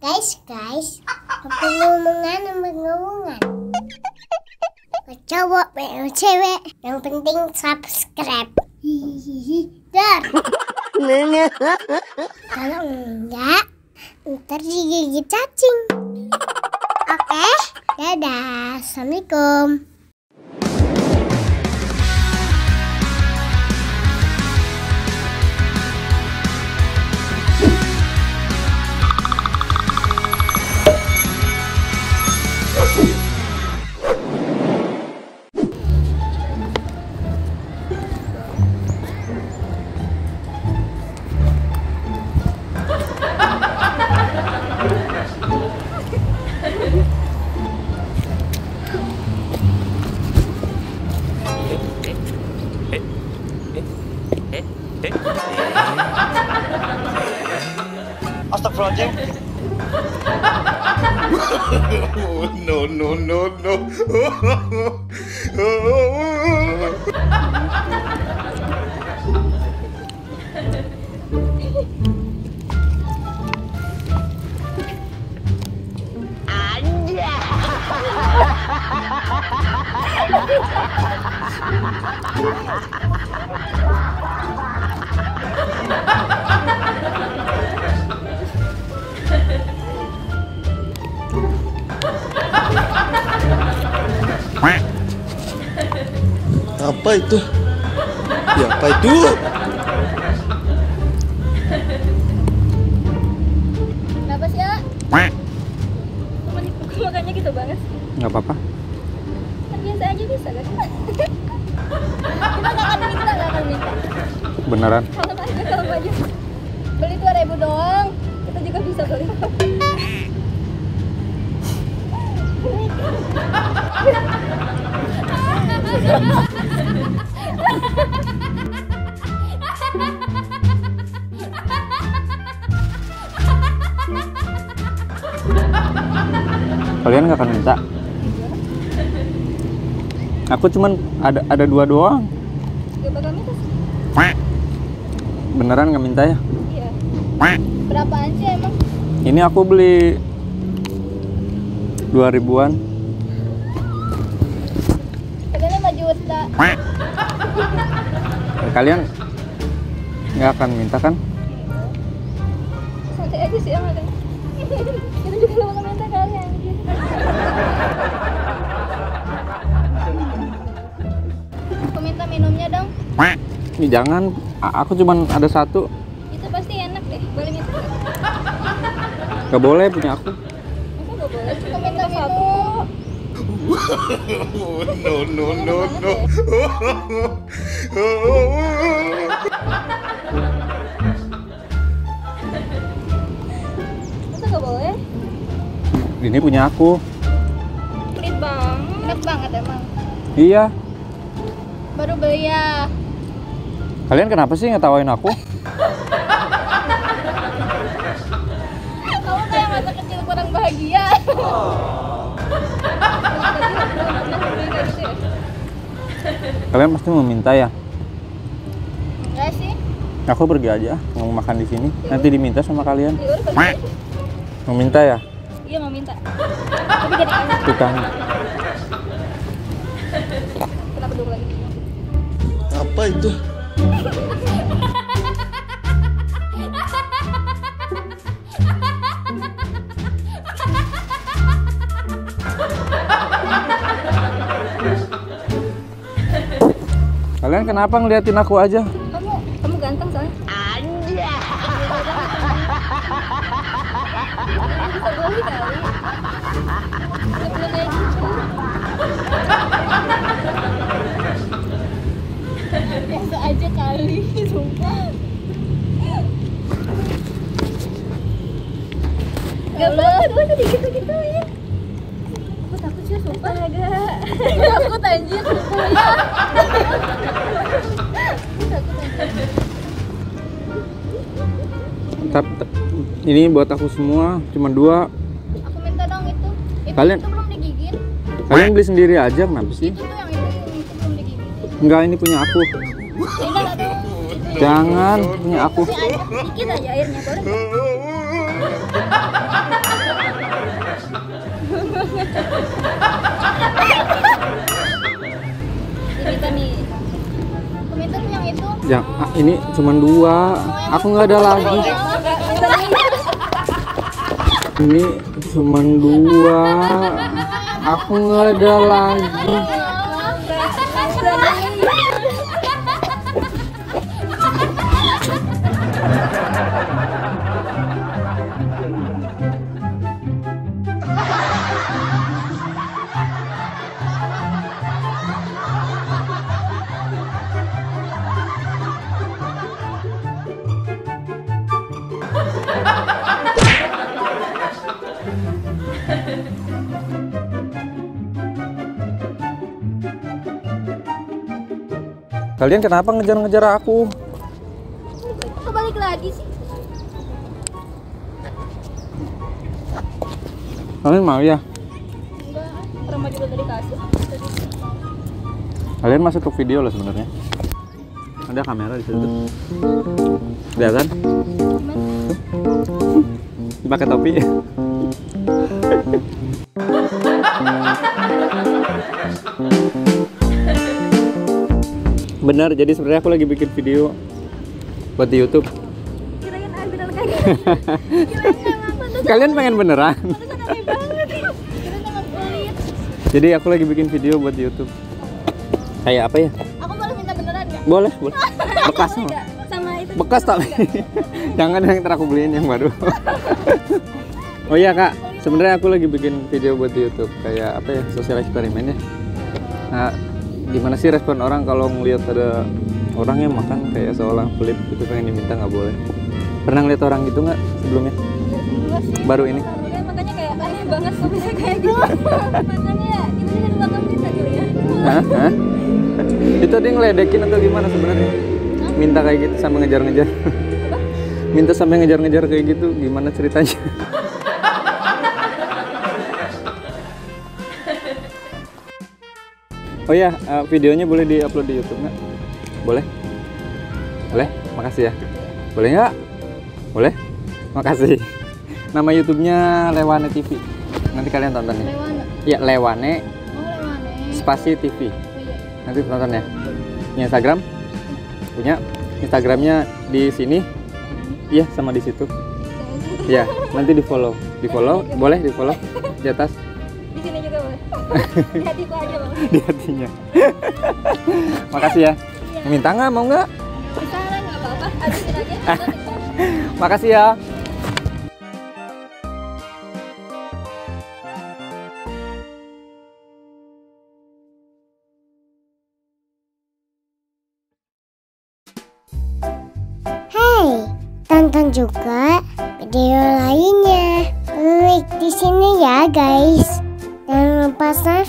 Guys, guys, sama ngomongan? Mau cowok, cewek, yang penting subscribe. Hihihi, dar. Kalau enggak, ntar digigit cacing. Oke, dadah. Assalamualaikum. Astagfirullahaladzim. no, no, no, no. Apa itu? Ya, apa itu? Kenapa sih, ya? Cuma dipukul makanya gitu banget. nggak apa-apa Kan biasa aja bisa kan? Kita nggak akan minta, nggak akan minta. beneran Kalau aja, kalau aja. Beli dua ribu doang. Kita juga bisa beli. Kalian nggak akan minta aku cuman ada ada dua doang beneran nggak minta ya Iya. Berapaan sih emang? ini aku beli dua ribuan kalian nggak akan minta kan Santai aja sih emang. Kita juga gak bakal minta kalian. Aku minta minumnya dong. ini jangan aku cuman ada satu Itu pasti enak deh. Boleh minta nggak? nggak boleh punya aku Masa gak boleh? Aku minta minum. No, no, no, no. Masa gak boleh? ini punya aku Pelit banget. Enak banget emang. iya Baru beli ya. kalian kenapa sih ngetawain aku Kamu kayak masa kecil kurang bahagia. Kalian pasti mau minta ya Enggak sih. aku pergi aja mau makan di sini nanti diminta sama kalian Ya mau minta ya Iya mau minta. Tapi jadi enak. tukang Kenapa dulu lagi? Apa itu? kalian kenapa ngeliatin aku aja Kamu kamu ganteng soalnya. Anja. Biasa aja kali, sumpah. Gak boleh, gue tadi gitu-gituin. Aku takut sih, sumpah. Agak aku anjir. Tap, ini buat aku semua cuma dua. Aku minta dong itu, itu kalian itu belum digigit. Kalian beli sendiri aja kenapa sih? Enggak ini punya aku. Jangan punya aku. Dikit aja airnya boleh Yang ah, ini cuma dua. Aku nggak ada lagi. Ini cuma dua. Aku nggak ada lagi. Kalian kenapa ngejar-ngejar aku? Kok balik lagi sih? Kalian mau ya? Enggak, Rama juga tadi kasih. Tadi. Kalian masuk ke video loh sebenarnya. Ada kamera di situ. Lihat kan? Pakai topi. Benar, jadi sebenarnya aku lagi bikin video buat di YouTube. Kirain ah kayak. Kirain Kalian pengen beneran? Jadi aku lagi bikin video buat di YouTube. Kayak apa ya? Aku boleh minta beneran nggak? Boleh, boleh. Bekas? Sama itu. Bekas tapi. Jangan yang ntar aku beliin yang baru. oh iya kak, sebenarnya aku lagi bikin video buat di YouTube kayak apa ya sosial eksperimen ya. Nah, gimana sih respon orang kalau ngelihat ada orang yang makan kayak seolah pelit gitu pengen diminta nggak boleh. Pernah ngeliat orang gitu nggak sebelumnya? Sih. Baru ini? Makanya, makanya kayak aneh banget kok bisa kayak gitu. makanya ya kita jadi bakal minta kali ya. Itu dia ngeledekin atau gimana sebenarnya? Minta kayak gitu sampai ngejar-ngejar. Minta sampai ngejar-ngejar kayak gitu gimana ceritanya? Oh ya, eh, videonya boleh diupload di YouTube nggak? Boleh? Boleh? Makasih ya. Boleh nggak? Boleh? Makasih. Nama YouTube-nya Lewane TV. Nanti kalian tonton ya. Lewana. Ya, Lewane Oh Lewane. spasi TV. Oh, iya. Nanti tonton ya. Punya Instagram? Punya. Instagramnya di sini. Iya, sama di situ. Iya, nanti di follow. Di follow, boleh di follow di atas Di hatiku aja bang. di hatinya. Makasih ya. Minta nggak? Mau nggak? Bisa lah nggak apa-apa. Habisin aja. Makasih ya. Hai, tonton juga video lainnya. Klik di sini ya guys. Subscribe.